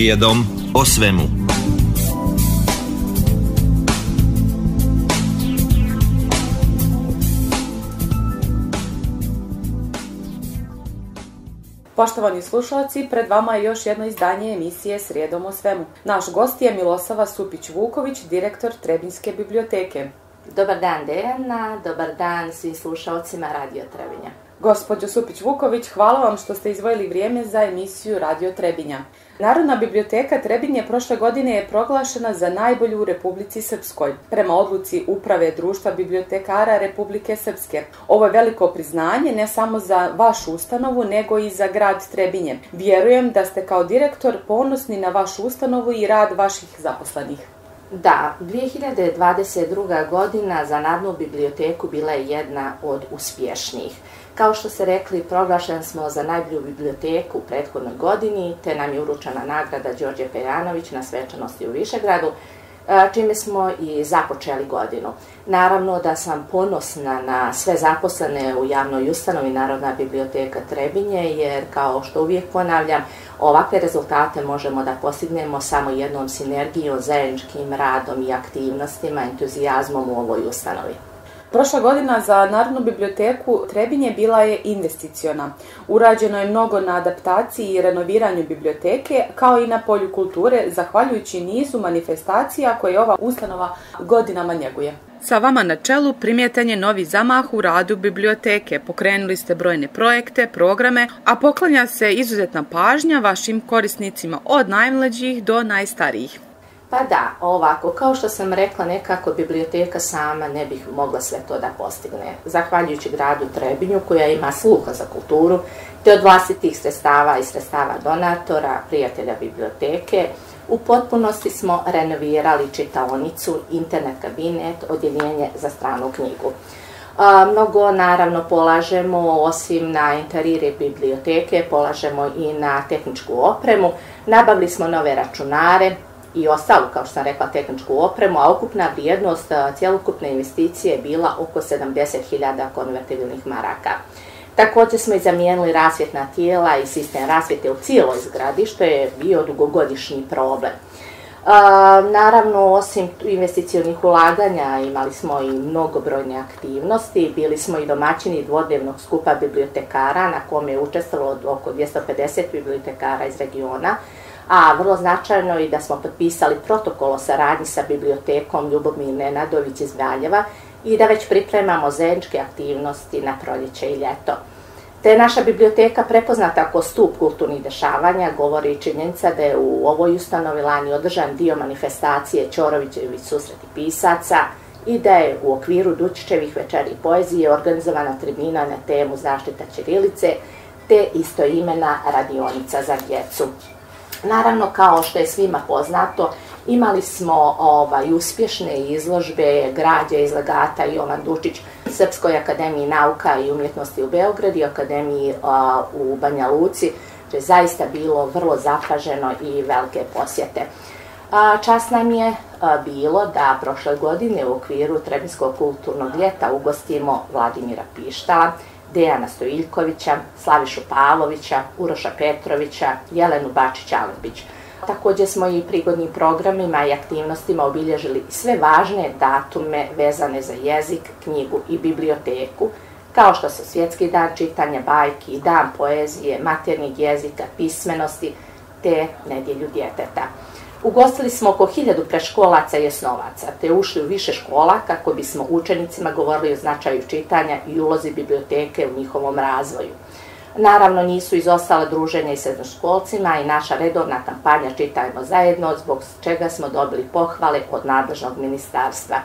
Srijedom o svemu. Poštovani slušalci, pred vama je još jedno izdanje emisije Srijedom o svemu. Naš gost je Milosava Supić-Vuković, direktor Trebinske biblioteke. Dobar dan Dejana, dobar dan svim slušalcima Radio Trebinja. Gospodjo Supić-Vuković, hvala vam što ste izvojili vrijeme za emisiju Radio Trebinja. Narodna biblioteka Trebinje prošle godine je proglašena za najbolju u Republici Srpskoj, prema odluci Uprave Društva bibliotekara Republike Srpske. Ovo je veliko priznanje ne samo za vašu ustanovu, nego i za grad Trebinje. Vjerujem da ste kao direktor ponosni na vašu ustanovu i rad vaših zaposlenih. Da, 2022. godina za Narodnu biblioteku bila je jedna od uspješnijih. Kao što se rekli, proglašen smo za najbolju biblioteku u prethodnoj godini, te nam je uručena nagrada Đorđe Pejanović na svečanosti u Višegradu, E, čime smo i započeli godinu. Naravno da sam ponosna na sve zaposlene u javnoj ustanovi Narodna biblioteka Trebinje, jer kao što uvijek ponavljam, ovakve rezultate možemo da postignemo samo jednom sinergijom, zajedničkim radom i aktivnostima, entuzijazmom u ovoj ustanovi. Prošla godina za Narodnu biblioteku Trebinje bila je investiciona. Urađeno je mnogo na adaptaciji i renoviranju biblioteke, kao i na polju kulture, zahvaljujući nizu manifestacija koje ova ustanova godinama njeguje. Sa vama na čelu primjetan je novi zamah u radu biblioteke. Pokrenuli ste brojne projekte, programe, a poklanja se izuzetna pažnja vašim korisnicima od najmlađih do najstarijih. Pa da, ovako, kao što sam rekla, nekako biblioteka sama ne bih mogla sve to da postigne. Zahvaljujući gradu Trebinju, koja ima sluha za kulturu, te od vlastitih sredstava i sredstava donatora, prijatelja biblioteke, u potpunosti smo renovirali čitaonicu, internet kabinet, odjeljenje za stranu knjigu. A, mnogo naravno polažemo, osim na interire biblioteke, polažemo i na tehničku opremu. Nabavili smo nove računare, i ostalu, kao što sam rekla, tehničku opremu, a ukupna vrijednost cijelokupne investicije je bila oko 70.000 konvertibilnih maraka. Također smo i zamijenili rasvjetna tijela i sistem rasvjete u cijeloj zgradi, što je bio dugogodišnji problem. A, naravno, osim investicijonih ulaganja, imali smo i mnogobrojne aktivnosti. Bili smo i domaćini dvodnevnog skupa bibliotekara, na kome je učestvalo oko 250 bibliotekara iz regiona a vrlo značajno je da smo potpisali protokol o saradnji sa bibliotekom Ljubomir Nenadović iz Valjeva i da već pripremamo zajedničke aktivnosti na proljeće i ljeto. Te naša biblioteka prepoznata kao stup kulturnih dešavanja govori činjenica da je u ovoj ustanovi lani održan dio manifestacije Ćorovićević susreti pisaca i da je u okviru Dučićevih večeri poezije organizovana tribina na temu zaštita Ćirilice te istoimena radionica za djecu. Naravno, kao što je svima poznato, imali smo ovaj, uspješne izložbe građa iz legata Jovan Dučić Srpskoj akademiji nauka i umjetnosti u Beogradu i akademiji a, u Banja Luci, što je zaista bilo vrlo zapaženo i velike posjete. A, čast nam je a, bilo da prošle godine u okviru Trebinskog kulturnog ljeta ugostimo Vladimira Pištala, Dejana Stojiljkovića, Slavišu Pavlovića, Uroša Petrovića, Jelenu Bačić-Alebić. Također smo i prigodnim programima i aktivnostima obilježili sve važne datume vezane za jezik, knjigu i biblioteku, kao što su Svjetski dan čitanja bajki, dan poezije, maternjeg jezika, pismenosti, te Nedjelju djeteta. Ugostili smo oko hiljadu preškolaca i osnovaca, te ušli u više škola kako bismo učenicima govorili o značaju čitanja i ulozi biblioteke u njihovom razvoju. Naravno nisu izostale druženja i srednoškolcima i naša redovna kampanja Čitajmo zajedno, zbog čega smo dobili pohvale od nadležnog ministarstva.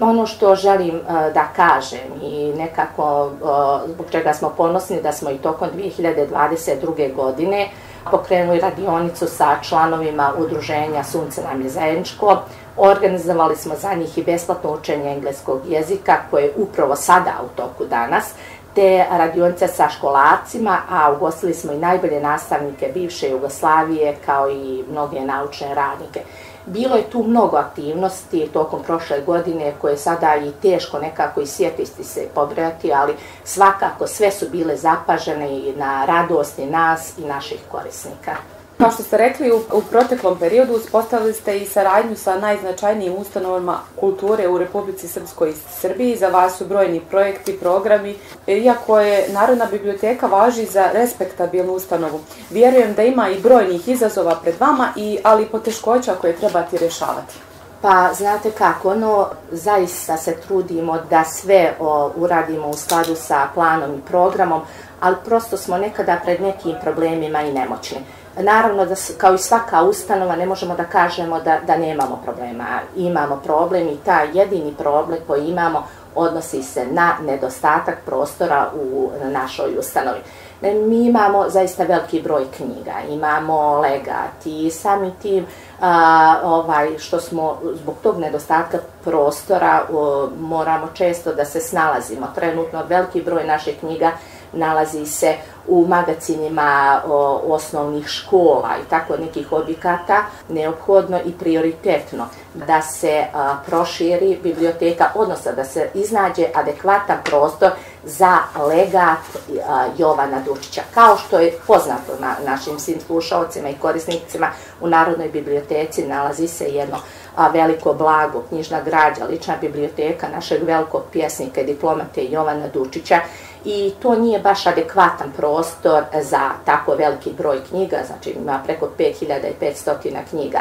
Ono što želim e, da kažem i nekako e, zbog čega smo ponosni da smo i tokom 2022. godine pokrenuli radionicu sa članovima udruženja Sunce nam je zajedničko. Organizovali smo za njih i besplatno učenje engleskog jezika koje je upravo sada u toku danas te radionice sa školacima, a ugostili smo i najbolje nastavnike bivše Jugoslavije kao i mnoge naučne radnike. Bilo je tu mnogo aktivnosti tokom prošle godine koje sada i teško nekako i sjetisti se pobrati, ali svakako sve su bile zapažene i na radosti nas i naših korisnika. Kao što ste rekli, u, u proteklom periodu uspostavili ste i saradnju sa najznačajnijim ustanovama kulture u Republici Srpskoj i Srbiji. Za vas su brojni projekti, programi. Iako je Narodna biblioteka važi za respektabilnu ustanovu, vjerujem da ima i brojnih izazova pred vama, i ali i poteškoća koje trebate rješavati. Pa, znate kako, ono, zaista se trudimo da sve o, uradimo u skladu sa planom i programom, ali prosto smo nekada pred nekim problemima i nemoćni. Naravno da kao i svaka ustanova ne možemo da kažemo da, da nemamo problema. Imamo problem i taj jedini problem koji imamo odnosi se na nedostatak prostora u našoj ustanovi. Mi imamo zaista veliki broj knjiga, imamo legat i sami tim a, ovaj, što smo zbog tog nedostatka prostora o, moramo često da se snalazimo. Trenutno veliki broj naših knjiga nalazi se u magacinima o, osnovnih škola i tako nekih objekata, neophodno i prioritetno da se a, proširi biblioteka, odnosno da se iznađe adekvatan prostor za legat a, Jovana Dučića. Kao što je poznato na našim svim slušalcima i korisnicima, u Narodnoj biblioteci nalazi se jedno a, veliko blago, knjižna građa, lična biblioteka našeg velikog pjesnika i diplomate Jovana Dučića i to nije baš adekvatan prostor za tako veliki broj knjiga, znači ima preko 5500 knjiga.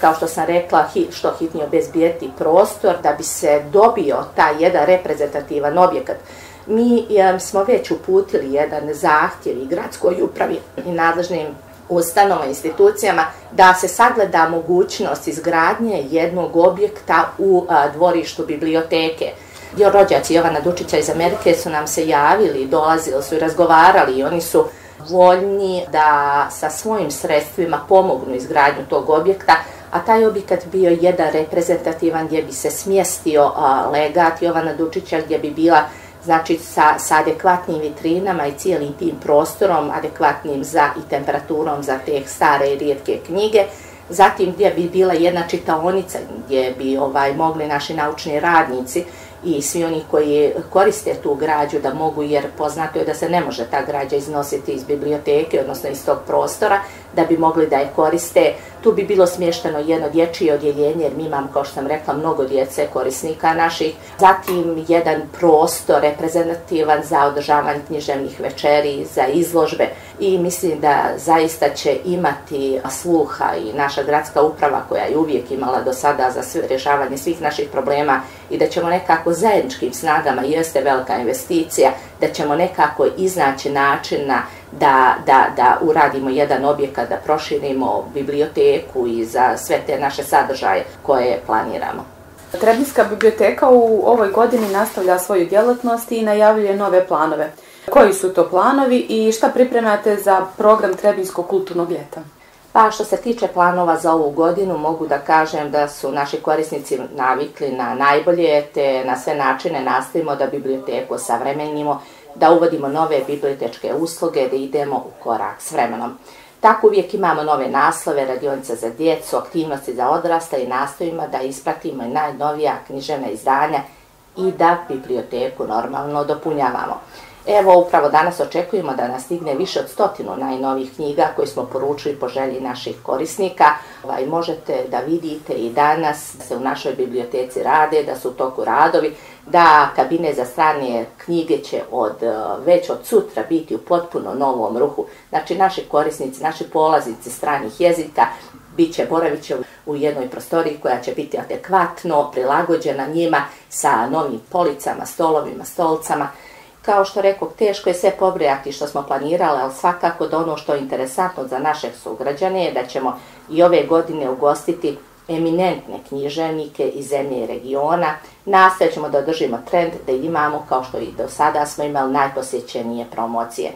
Kao što sam rekla, što hitnije obezbijeti prostor da bi se dobio taj jedan reprezentativan objekat. Mi smo već uputili jedan zahtjev i gradskoj upravi i nadležnim ustanova, institucijama, da se sagleda mogućnost izgradnje jednog objekta u dvorištu biblioteke. Dio rođaci Jovana Dučića iz Amerike su nam se javili, dolazili su i razgovarali i oni su voljni da sa svojim sredstvima pomognu izgradnju tog objekta, a taj objekat bio jedan reprezentativan gdje bi se smjestio legat Jovana Dučića, gdje bi bila znači sa, sa adekvatnim vitrinama i cijelim tim prostorom, adekvatnim za i temperaturom za te stare i rijetke knjige. Zatim gdje bi bila jedna čitaonica gdje bi ovaj mogli naši naučni radnici i svi oni koji koriste tu građu da mogu, jer poznato je da se ne može ta građa iznositi iz biblioteke, odnosno iz tog prostora, da bi mogli da je koriste. Tu bi bilo smješteno jedno dječje odjeljenje, jer mi imamo, kao što sam rekla, mnogo djece korisnika naših. Zatim jedan prostor reprezentativan za održavanje književnih večeri, za izložbe i mislim da zaista će imati sluha i naša gradska uprava koja je uvijek imala do sada za sve, rješavanje svih naših problema i da ćemo nekako zajedničkim snagama, jeste velika investicija, da ćemo nekako iznaći načina da, da, da uradimo jedan objekat, da proširimo biblioteku i za sve te naše sadržaje koje planiramo. Trebinska biblioteka u ovoj godini nastavlja svoju djelatnost i najavljuje nove planove. Koji su to planovi i šta pripremate za program Trebinskog kulturnog ljeta? Pa što se tiče planova za ovu godinu, mogu da kažem da su naši korisnici navikli na najbolje, te na sve načine nastavimo da biblioteku savremenimo, da uvodimo nove bibliotečke usluge, da idemo u korak s vremenom. Tako uvijek imamo nove naslove, radionice za djecu, aktivnosti za odrasta i nastojimo da ispratimo najnovija književna izdanja i da biblioteku normalno dopunjavamo. Evo, upravo danas očekujemo da nas stigne više od stotinu najnovih knjiga koje smo poručili po želji naših korisnika. Ovaj, možete da vidite i danas se u našoj biblioteci rade, da su u toku radovi, da kabine za strane knjige će od, već od sutra biti u potpuno novom ruhu. Znači, naši korisnici, naši polaznici stranih jezika bit će, boravit će u jednoj prostoriji koja će biti adekvatno prilagođena njima sa novim policama, stolovima, stolcama, kao što rekao, teško je sve pobrojati što smo planirali, ali svakako da ono što je interesantno za našeg sugrađane je da ćemo i ove godine ugostiti eminentne književnike iz zemlje i regiona. Nastavit ćemo da održimo trend da imamo, kao što i do sada smo imali, najposjećenije promocije.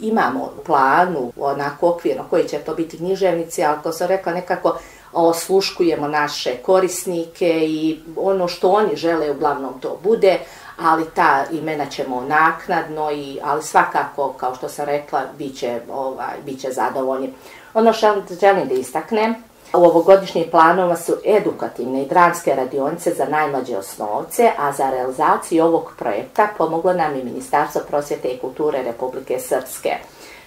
Imamo planu, onako okvirno, koji će to biti književnici, ali to sam rekla nekako, osluškujemo naše korisnike i ono što oni žele uglavnom to bude, ali ta imena ćemo naknadno, i, ali svakako, kao što sam rekla, bit će, ovaj, bit će zadovoljni. Ono što želim da istaknem, U ovogodišnjim planova su edukativne i dramske radionice za najmlađe osnovce, a za realizaciju ovog projekta pomoglo nam i Ministarstvo prosvjete i kulture Republike Srpske.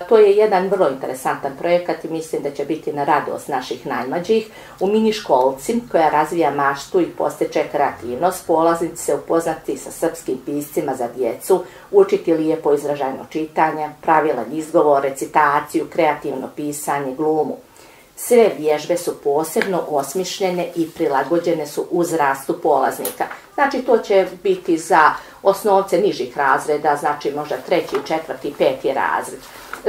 To je jedan vrlo interesantan projekat i mislim da će biti na radost naših najmlađih. U mini školci koja razvija maštu i posteče kreativnost, polaznici se upoznati sa srpskim piscima za djecu, učiti lijepo izražajno čitanje, pravilan izgovor, recitaciju, kreativno pisanje, glumu. Sve vježbe su posebno osmišljene i prilagođene su uzrastu polaznika. Znači to će biti za osnovce nižih razreda, znači možda treći, četvrti, peti razred.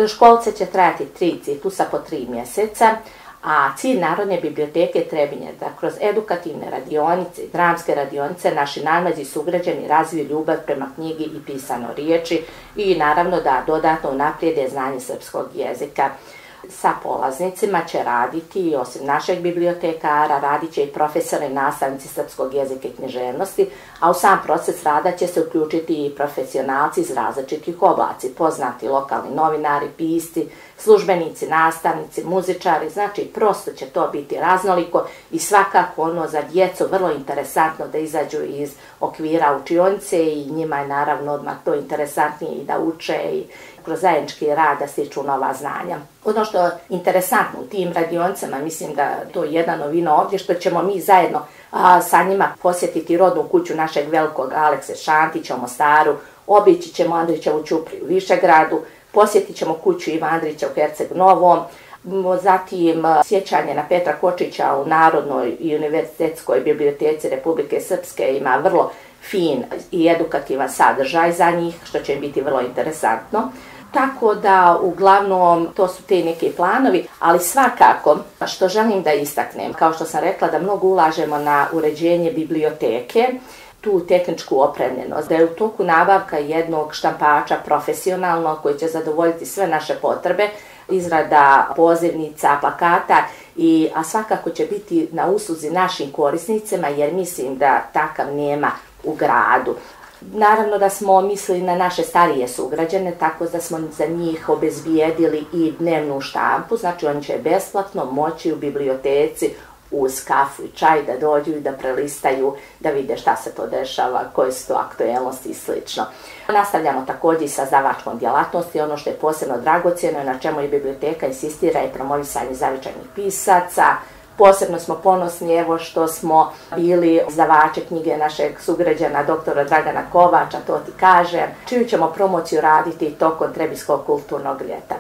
Školce će trajati tri ciklusa po tri mjeseca, a cilj Narodne biblioteke Trebinje da kroz edukativne radionice i dramske radionice naši najmlađi sugrađani razviju ljubav prema knjigi i pisano riječi i naravno da dodatno unaprijede znanje srpskog jezika sa polaznicima će raditi, osim našeg bibliotekara, radit će i profesore i nastavnici srpskog jezika i književnosti, a u sam proces rada će se uključiti i profesionalci iz različitih oblaci, poznati lokalni novinari, pisti, službenici, nastavnici, muzičari, znači prosto će to biti raznoliko i svakako ono za djecu vrlo interesantno da izađu iz okvira učionice i njima je naravno odmah to interesantnije i da uče i kroz zajednički rad da stiču nova znanja. Ono što je interesantno u tim radionicama, mislim da to je jedna novina ovdje, što ćemo mi zajedno a, sa njima posjetiti rodnu kuću našeg velikog Alekse Šantića u Mostaru, obići ćemo Andrićevu Ćupriju u Višegradu, posjetit ćemo kuću Iva Andrića u Herceg Novom, zatim sjećanje na Petra Kočića u Narodnoj i univerzitetskoj biblioteci Republike Srpske ima vrlo fin i edukativan sadržaj za njih, što će im biti vrlo interesantno. Tako da, uglavnom, to su te neke planovi, ali svakako, pa što želim da istaknem, kao što sam rekla, da mnogo ulažemo na uređenje biblioteke, tu tehničku opremljenost, da je u toku nabavka jednog štampača profesionalno koji će zadovoljiti sve naše potrebe, izrada pozivnica, plakata, i, a svakako će biti na usluzi našim korisnicima jer mislim da takav nema u gradu. Naravno da smo mislili na naše starije sugrađane, tako da smo za njih obezbijedili i dnevnu štampu, znači oni će besplatno moći u biblioteci uz kafu i čaj da dođu i da prelistaju, da vide šta se to dešava, koje su to aktuelnosti i sl. Nastavljamo također i sa zdavačkom djelatnosti, ono što je posebno dragocjeno, na čemu i biblioteka insistira je promovisanje zavičajnih pisaca, Posebno smo ponosni evo što smo bili izdavače knjige našeg sugrađana doktora Dragana Kovača, to ti kažem, čiju ćemo promociju raditi tokom Trebijskog kulturnog ljeta.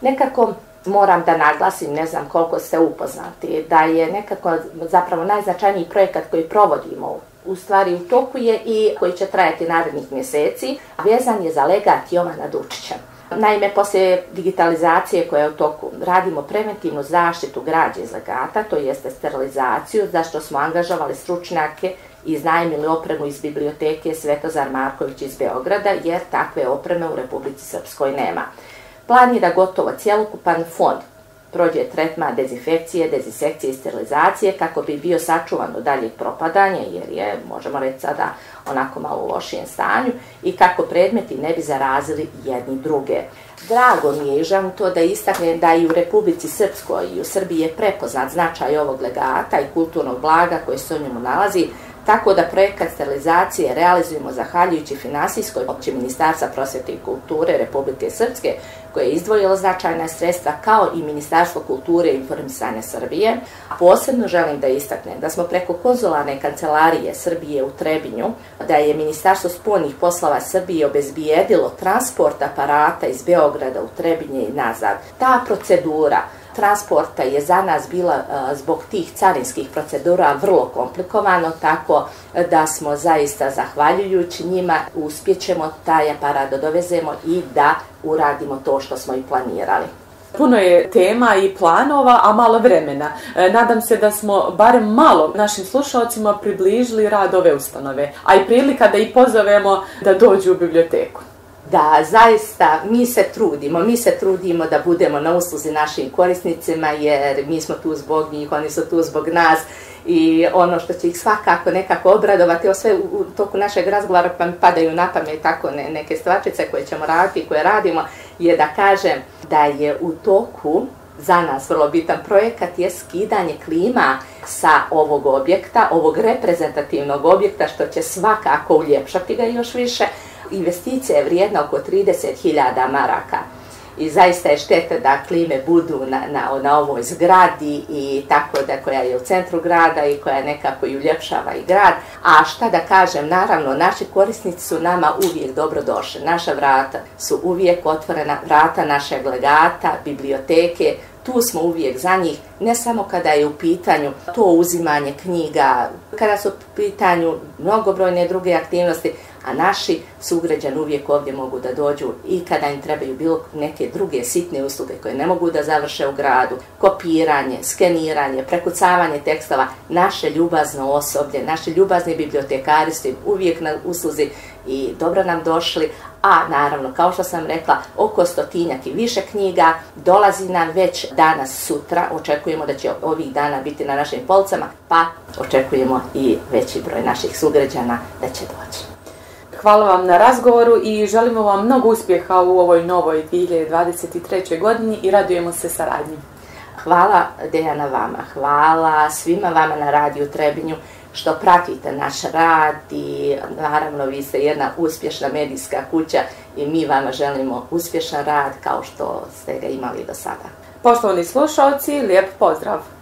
Nekako moram da naglasim, ne znam koliko ste upoznati, da je nekako zapravo najznačajniji projekat koji provodimo u stvari u toku je i koji će trajati narednih mjeseci, vezan je za legat Jovana Dučića. Naime, poslije digitalizacije koja je u toku, radimo preventivnu zaštitu građe iz legata, to jeste sterilizaciju, zašto smo angažovali stručnjake i znajmili opremu iz biblioteke Svetozar Marković iz Beograda, jer takve opreme u Republici Srpskoj nema. Plan je da gotovo cjelokupan fond prođe tretma dezinfekcije, dezinsekcije i sterilizacije kako bi bio sačuvan od daljeg propadanja, jer je, možemo reći sada, onako malo u lošijem stanju i kako predmeti ne bi zarazili jedni druge. Drago mi je i želim to da istaknem da i u Republici Srpskoj i u Srbiji je prepoznat značaj ovog legata i kulturnog blaga koje se u njemu nalazi, tako da projekat sterilizacije realizujemo zahvaljujući finansijskoj opće Ministarstva prosvjete i kulture Republike Srpske, koje je izdvojilo značajna sredstva kao i Ministarstvo kulture i informisanja Srbije. Posebno želim da istaknem da smo preko konzularne kancelarije Srbije u Trebinju, da je Ministarstvo spolnih poslova Srbije obezbijedilo transport aparata iz Beograda u Trebinje i nazad. Ta procedura transporta je za nas bila e, zbog tih carinskih procedura vrlo komplikovano, tako e, da smo zaista zahvaljujući njima uspjećemo taj aparat da dovezemo i da uradimo to što smo i planirali. Puno je tema i planova, a malo vremena. E, nadam se da smo barem malo našim slušalcima približili rad ove ustanove, a i prilika da i pozovemo da dođu u biblioteku da zaista mi se trudimo, mi se trudimo da budemo na usluzi našim korisnicima jer mi smo tu zbog njih, oni su tu zbog nas i ono što će ih svakako nekako obradovati, o sve u toku našeg razgovora pa mi padaju na pamet tako ne, neke stvačice koje ćemo raditi, koje radimo, je da kažem da je u toku za nas vrlo bitan projekat je skidanje klima sa ovog objekta, ovog reprezentativnog objekta što će svakako uljepšati ga još više. Investicija je vrijedna oko 30.000 maraka i zaista je šteta da klime budu na, na, na ovoj zgradi i tako da koja je u centru grada i koja nekako i uljepšava i grad. A šta da kažem, naravno, naši korisnici su nama uvijek dobro došli. Naša vrata su uvijek otvorena, vrata našeg legata, biblioteke, tu smo uvijek za njih, ne samo kada je u pitanju to uzimanje knjiga, kada su u pitanju mnogobrojne druge aktivnosti, a naši sugrađani uvijek ovdje mogu da dođu i kada im trebaju bilo neke druge sitne usluge koje ne mogu da završe u gradu, kopiranje, skeniranje, prekucavanje tekstova, naše ljubazno osoblje, naši ljubazni bibliotekari su uvijek na usluzi i dobro nam došli, a naravno, kao što sam rekla, oko stotinjak i više knjiga dolazi nam već danas sutra, očekujemo da će ovih dana biti na našim polcama, pa očekujemo i veći broj naših sugrađana da će doći. Hvala vam na razgovoru i želimo vam mnogo uspjeha u ovoj novoj 2023. godini i radujemo se saradnji. Hvala Dejana vama, hvala svima vama na radiju Trebinju što pratite naš rad i naravno vi ste jedna uspješna medijska kuća i mi vama želimo uspješan rad kao što ste ga imali do sada. Poštovani slušalci, lijep pozdrav!